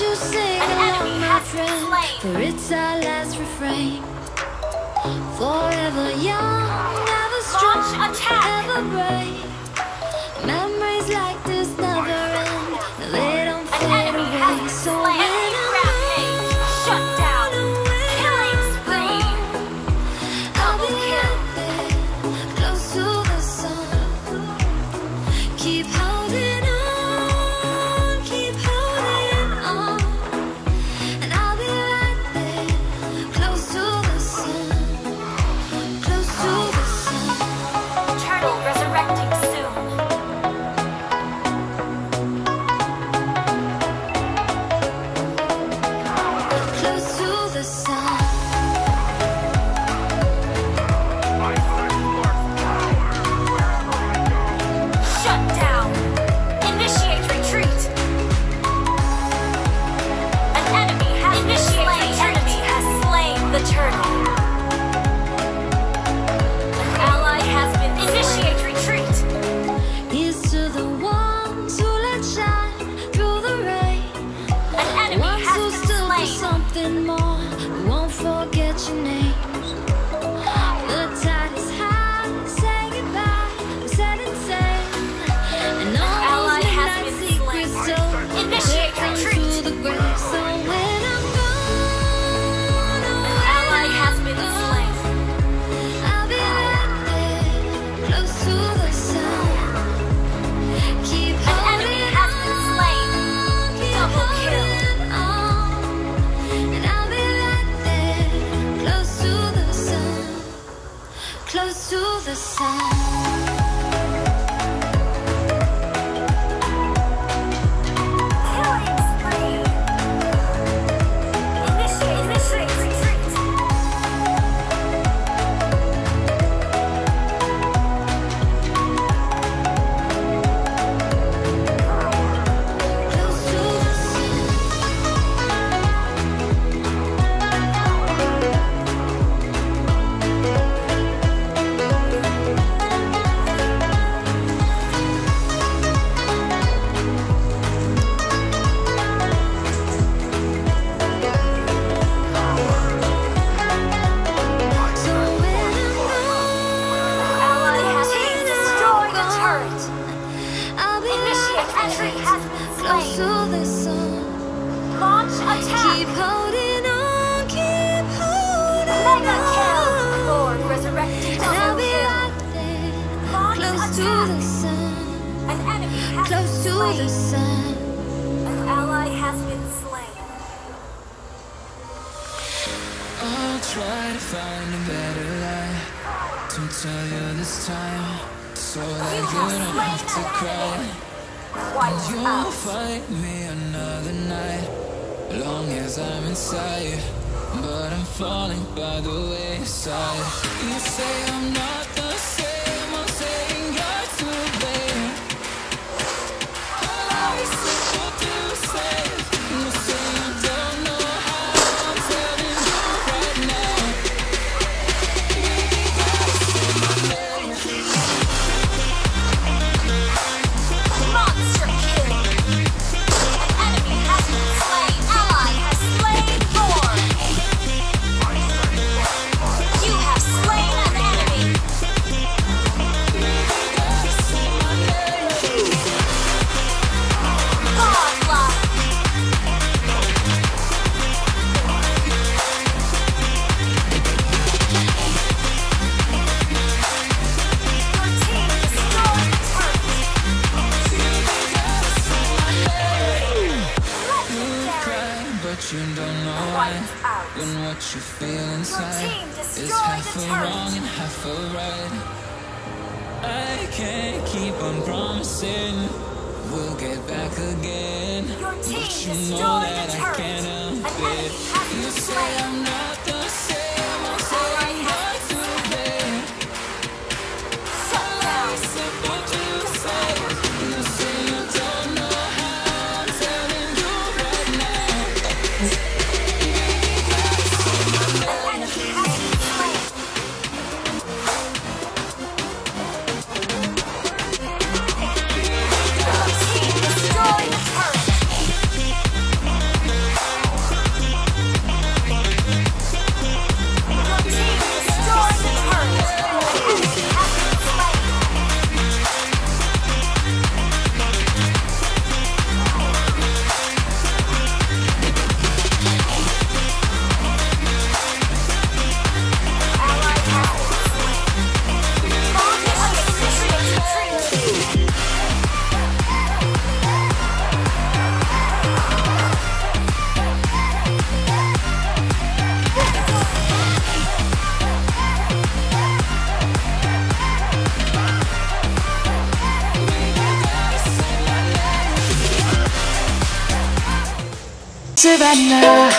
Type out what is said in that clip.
you sing along, my friend, for it's our last refrain. Forever young, never strong, Launch, attack. ever brave. to the sun. An ally has been slain. I'll try to find a better life to tell you this time, so that you, you don't have to cry. You'll fight me another night, long as I'm inside. But I'm falling by the wayside. You say I'm not. wrong and half a right. I can't keep on promising we'll get back again. Your team but you know that I can't help it. You say I'm not. Savannah.